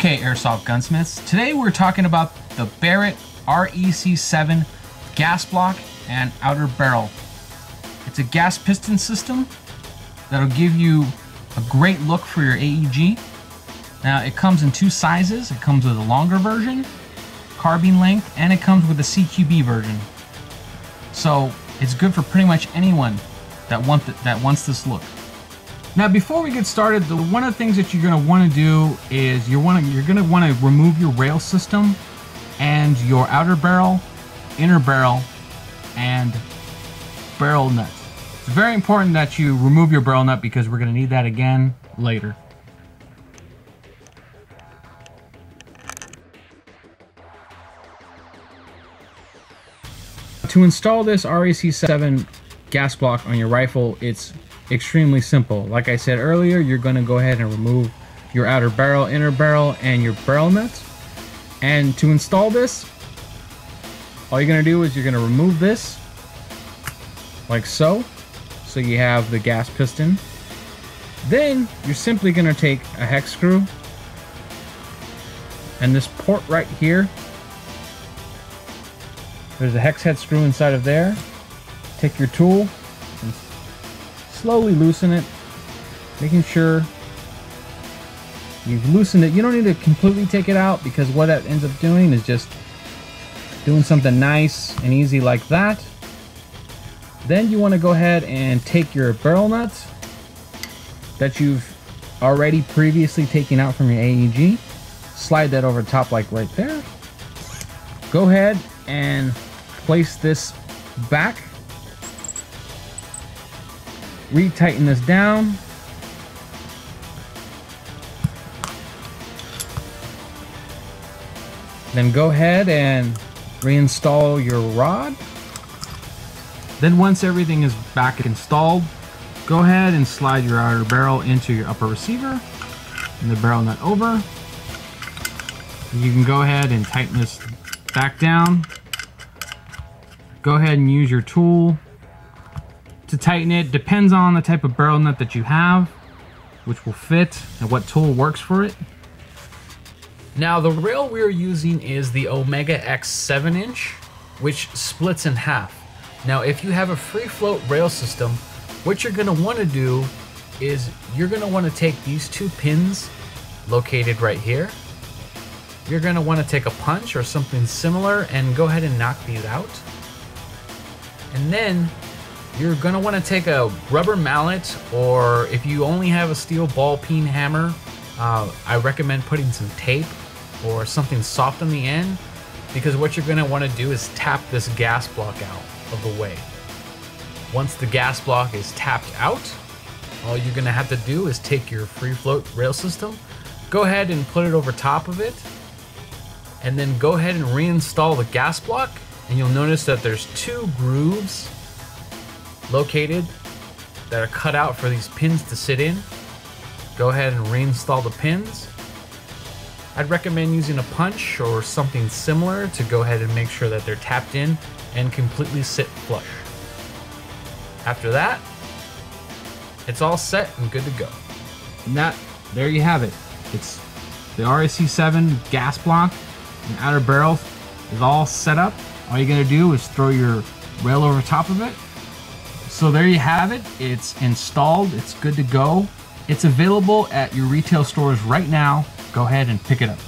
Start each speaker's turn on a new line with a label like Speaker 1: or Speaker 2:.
Speaker 1: Hey Airsoft Gunsmiths, today we're talking about the Barrett REC7 gas block and outer barrel. It's a gas piston system that'll give you a great look for your AEG. Now it comes in two sizes. It comes with a longer version, carbine length, and it comes with a CQB version. So it's good for pretty much anyone that want th that wants this look. Now, before we get started, the, one of the things that you're going to want to do is you're, want to you're going to want to remove your rail system and your outer barrel, inner barrel, and barrel nut. It's very important that you remove your barrel nut because we're going to need that again later. To install this REC7 gas block on your rifle, it's extremely simple. Like I said earlier, you're going to go ahead and remove your outer barrel, inner barrel, and your barrel nuts. And to install this, all you're going to do is you're going to remove this like so. So you have the gas piston. Then you're simply going to take a hex screw and this port right here. There's a hex head screw inside of there. Take your tool slowly loosen it, making sure you've loosened it. You don't need to completely take it out because what that ends up doing is just doing something nice and easy like that. Then you want to go ahead and take your barrel nuts that you've already previously taken out from your AEG. Slide that over top like right there. Go ahead and place this back retighten this down. Then go ahead and reinstall your rod. Then once everything is back installed, go ahead and slide your outer barrel into your upper receiver and the barrel nut over. You can go ahead and tighten this back down. Go ahead and use your tool to tighten it depends on the type of barrel nut that you have, which will fit and what tool works for it. Now the rail we're using is the Omega X 7 inch, which splits in half. Now if you have a free float rail system, what you're gonna wanna do is you're gonna wanna take these two pins located right here. You're gonna wanna take a punch or something similar and go ahead and knock these out. And then you're gonna wanna take a rubber mallet or if you only have a steel ball peen hammer, uh, I recommend putting some tape or something soft on the end because what you're gonna wanna do is tap this gas block out of the way. Once the gas block is tapped out, all you're gonna have to do is take your free float rail system, go ahead and put it over top of it, and then go ahead and reinstall the gas block, and you'll notice that there's two grooves located that are cut out for these pins to sit in. Go ahead and reinstall the pins. I'd recommend using a punch or something similar to go ahead and make sure that they're tapped in and completely sit flush. After that, it's all set and good to go. And that, there you have it. It's the REC7 gas block and outer barrel is all set up. All you're gonna do is throw your rail over top of it so there you have it. It's installed. It's good to go. It's available at your retail stores right now. Go ahead and pick it up.